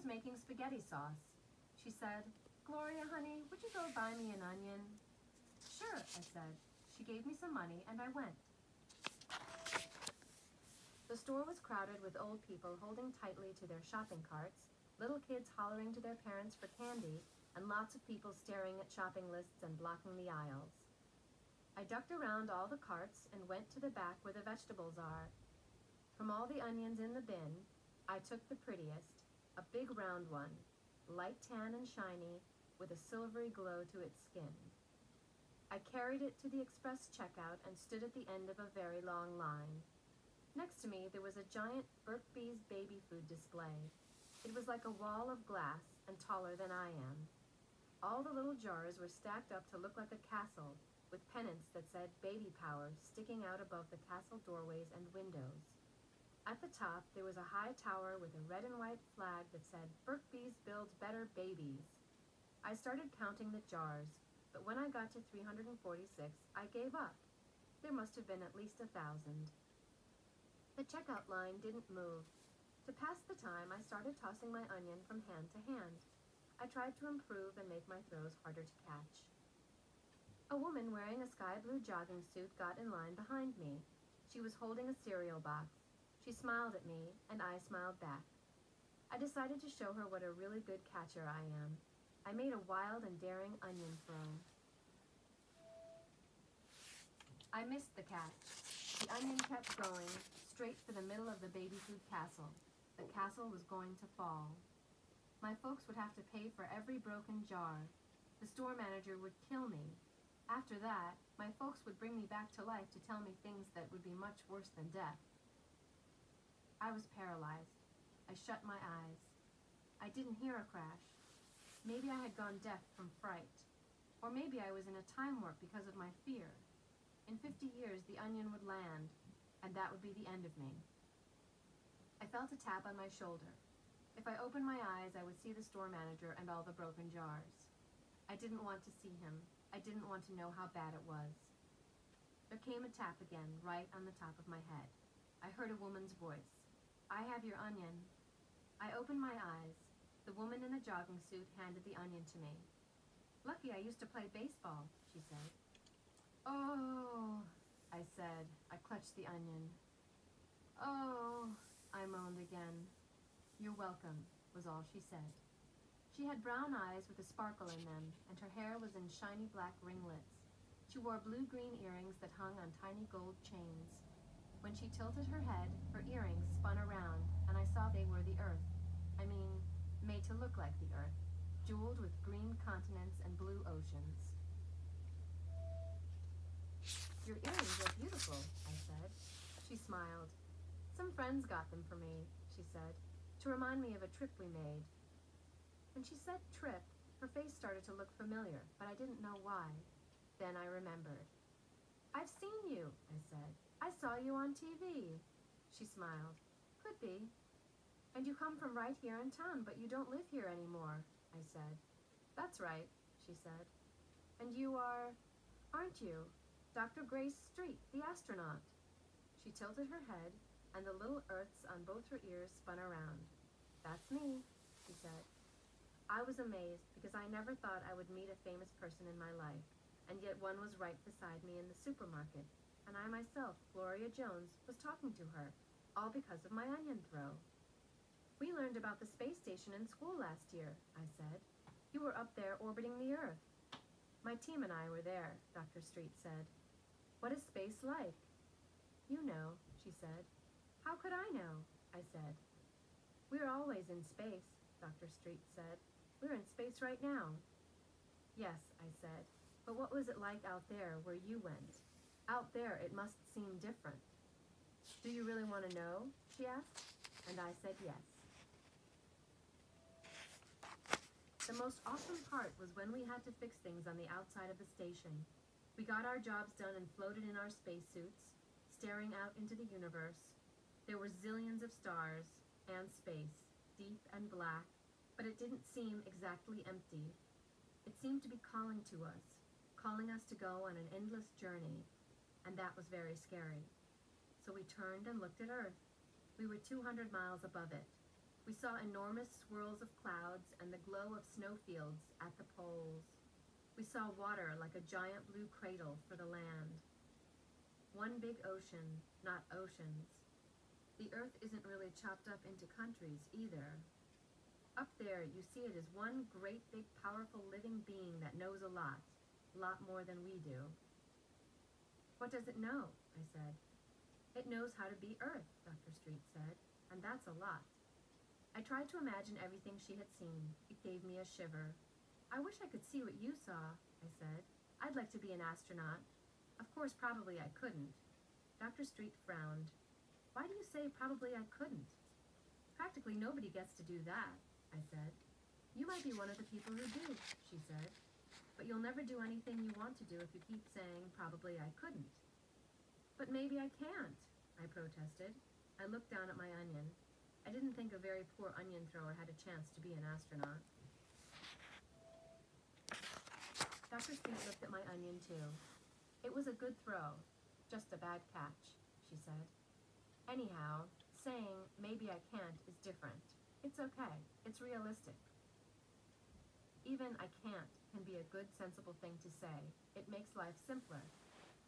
was making spaghetti sauce. She said, Gloria, honey, would you go buy me an onion? Sure, I said. She gave me some money, and I went. The store was crowded with old people holding tightly to their shopping carts, little kids hollering to their parents for candy, and lots of people staring at shopping lists and blocking the aisles. I ducked around all the carts and went to the back where the vegetables are. From all the onions in the bin, I took the prettiest, a big round one, light tan and shiny, with a silvery glow to its skin. I carried it to the express checkout and stood at the end of a very long line. Next to me, there was a giant Burke Bees baby food display. It was like a wall of glass and taller than I am. All the little jars were stacked up to look like a castle, with pennants that said baby power sticking out above the castle doorways and windows. At the top, there was a high tower with a red and white flag that said, Burke Bees builds better babies. I started counting the jars, but when I got to 346, I gave up. There must have been at least a thousand. The checkout line didn't move. To pass the time, I started tossing my onion from hand to hand. I tried to improve and make my throws harder to catch. A woman wearing a sky blue jogging suit got in line behind me. She was holding a cereal box. She smiled at me, and I smiled back. I decided to show her what a really good catcher I am. I made a wild and daring onion throw. I missed the catch. The onion kept going, straight for the middle of the baby food castle. The castle was going to fall. My folks would have to pay for every broken jar. The store manager would kill me. After that, my folks would bring me back to life to tell me things that would be much worse than death. I was paralyzed. I shut my eyes. I didn't hear a crash. Maybe I had gone deaf from fright. Or maybe I was in a time warp because of my fear. In 50 years, the onion would land, and that would be the end of me. I felt a tap on my shoulder. If I opened my eyes, I would see the store manager and all the broken jars. I didn't want to see him. I didn't want to know how bad it was. There came a tap again, right on the top of my head. I heard a woman's voice. I have your onion. I opened my eyes. The woman in the jogging suit handed the onion to me. Lucky I used to play baseball, she said. Oh, I said. I clutched the onion. Oh, I moaned again. You're welcome, was all she said. She had brown eyes with a sparkle in them, and her hair was in shiny black ringlets. She wore blue-green earrings that hung on tiny gold chains. When she tilted her head, her earrings spun around, and I saw they were the earth. I mean, made to look like the earth, jeweled with green continents and blue oceans. Your earrings are beautiful, I said. She smiled. Some friends got them for me, she said, to remind me of a trip we made. When she said trip, her face started to look familiar, but I didn't know why. Then I remembered. I've seen you, I said. I saw you on TV. She smiled. Could be. And you come from right here in town, but you don't live here anymore, I said. That's right, she said. And you are, aren't you? Dr. Grace Street, the astronaut. She tilted her head, and the little earths on both her ears spun around. That's me, she said. I was amazed because I never thought I would meet a famous person in my life, and yet one was right beside me in the supermarket, and I myself, Gloria Jones, was talking to her, all because of my onion throw. We learned about the space station in school last year, I said. You were up there orbiting the Earth. My team and I were there, Dr. Street said. What is space like? You know, she said. How could I know? I said. We're always in space, Dr. Street said. We're in space right now. Yes, I said. But what was it like out there where you went? Out there it must seem different. Do you really want to know? She asked. And I said yes. The most awesome part was when we had to fix things on the outside of the station. We got our jobs done and floated in our spacesuits, staring out into the universe. There were zillions of stars and space, deep and black, but it didn't seem exactly empty. It seemed to be calling to us, calling us to go on an endless journey, and that was very scary. So we turned and looked at Earth. We were 200 miles above it. We saw enormous swirls of clouds and the glow of snowfields at the poles. We saw water like a giant blue cradle for the land. One big ocean, not oceans. The earth isn't really chopped up into countries either. Up there, you see it as one great big powerful living being that knows a lot, a lot more than we do. What does it know? I said. It knows how to be Earth, Dr. Street said, and that's a lot. I tried to imagine everything she had seen. It gave me a shiver. I wish I could see what you saw, I said. I'd like to be an astronaut. Of course, probably I couldn't. Dr. Street frowned. Why do you say probably I couldn't? Practically nobody gets to do that, I said. You might be one of the people who do, she said. But you'll never do anything you want to do if you keep saying probably I couldn't. But maybe I can't, I protested. I looked down at my onion. I didn't think a very poor onion thrower had a chance to be an astronaut. Dr. Street looked at my onion too. It was a good throw, just a bad catch, she said. Anyhow, saying maybe I can't is different. It's okay. It's realistic. Even I can't can be a good, sensible thing to say. It makes life simpler.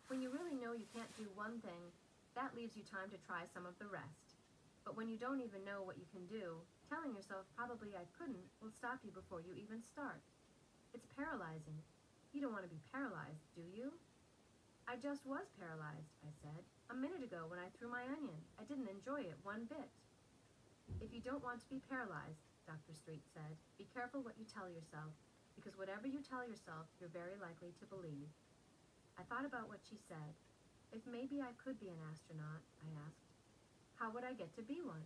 When you really know you can't do one thing, that leaves you time to try some of the rest. But when you don't even know what you can do, telling yourself probably I couldn't will stop you before you even start. It's paralyzing. You don't want to be paralyzed, do you? I just was paralyzed, I said, a minute ago when I threw my onion. I didn't enjoy it one bit. If you don't want to be paralyzed, Dr. Street said, be careful what you tell yourself, because whatever you tell yourself, you're very likely to believe. I thought about what she said. If maybe I could be an astronaut, I asked, how would I get to be one?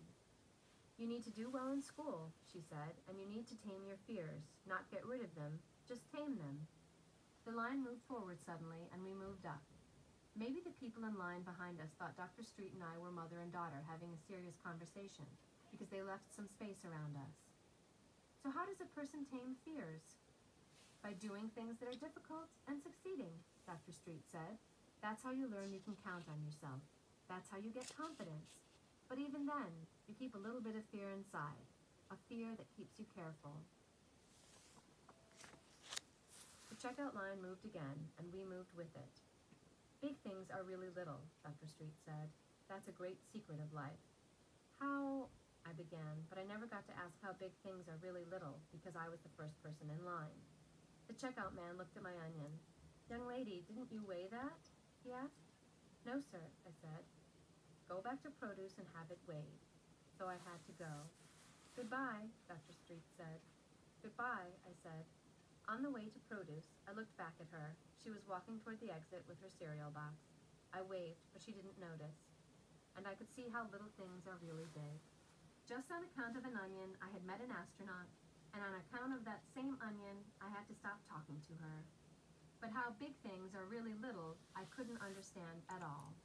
You need to do well in school, she said, and you need to tame your fears, not get rid of them, just tame them. The line moved forward suddenly, and we moved up. Maybe the people in line behind us thought Dr. Street and I were mother and daughter having a serious conversation, because they left some space around us. So how does a person tame fears? By doing things that are difficult and succeeding, Dr. Street said. That's how you learn you can count on yourself. That's how you get confidence. But even then, you keep a little bit of fear inside, a fear that keeps you careful. The checkout line moved again, and we moved with it. Big things are really little, Dr. Street said. That's a great secret of life. How, I began, but I never got to ask how big things are really little because I was the first person in line. The checkout man looked at my onion. Young lady, didn't you weigh that? he asked. No, sir, I said. Go back to produce and have it weighed. So I had to go. Goodbye, Dr. Street said. Goodbye, I said. On the way to produce, I looked back at her. She was walking toward the exit with her cereal box. I waved, but she didn't notice. And I could see how little things are really big. Just on account of an onion, I had met an astronaut, and on account of that same onion, I had to stop talking to her. But how big things are really little, I couldn't understand at all.